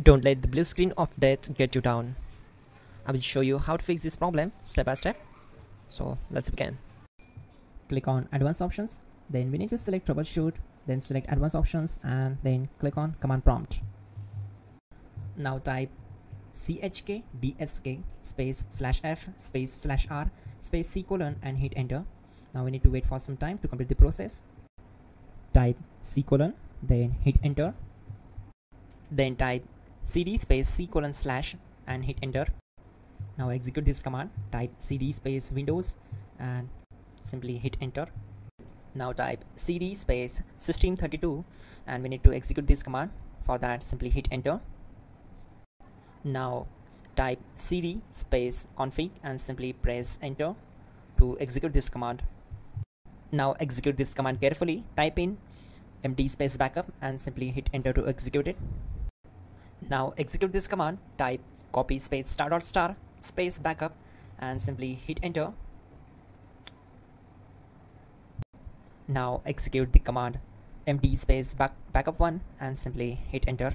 Don't let the blue screen of death get you down. I will show you how to fix this problem step by step. So let's begin. Click on advanced options. Then we need to select troubleshoot. Then select advanced options and then click on command prompt. Now type chk dsk space slash f space slash r space c colon and hit enter. Now we need to wait for some time to complete the process. Type c colon then hit enter. Then type cd space c colon slash and hit enter. Now execute this command. Type cd space windows and simply hit enter. Now type cd space system32 and we need to execute this command. For that simply hit enter. Now type cd space config and simply press enter to execute this command. Now execute this command carefully. Type in md space backup and simply hit enter to execute it. Now execute this command. Type copy space star dot star space backup and simply hit enter. Now execute the command md space back backup one and simply hit enter.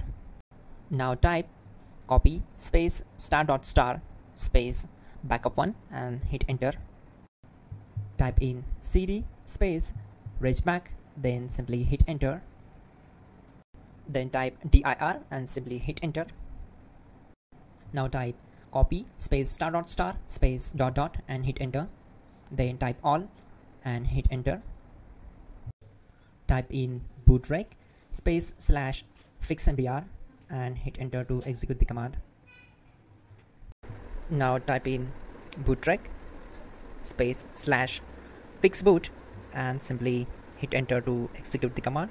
Now type copy space star dot star space backup one and hit enter. Type in cd space regback then simply hit enter. Then type dir and simply hit enter. Now type copy space star dot star space dot dot and hit enter. Then type all and hit enter. Type in bootrec space slash fixmbr and hit enter to execute the command. Now type in bootrec space slash fixboot and simply hit enter to execute the command.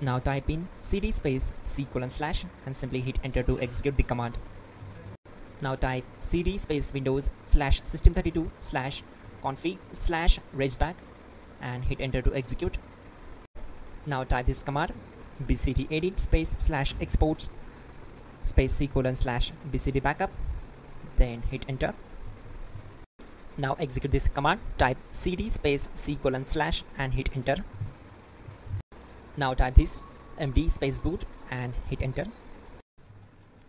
Now type in cd space c colon slash and simply hit enter to execute the command. Now type cd space windows slash system32 slash config slash regback and hit enter to execute. Now type this command bcd edit space slash exports space c colon slash bcd backup then hit enter now execute this command type cd space c colon slash and hit enter now type this md space boot and hit enter.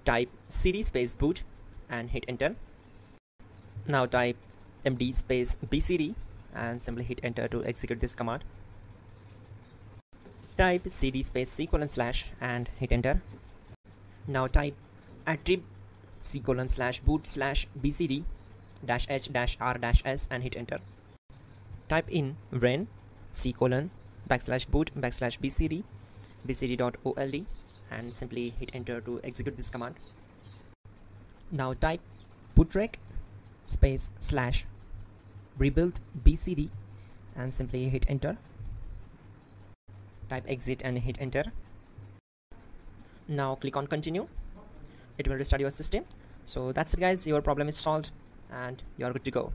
Type cd space boot and hit enter. Now type md space bcd and simply hit enter to execute this command. Type cd space c colon slash and hit enter. Now type attrib c colon slash boot slash bcd dash h dash r dash s and hit enter. Type in ren c colon backslash boot backslash bcd bcd.old and simply hit enter to execute this command. Now type bootrec space slash rebuild bcd and simply hit enter. Type exit and hit enter. Now click on continue. It will restart your system. So that's it guys. Your problem is solved and you're good to go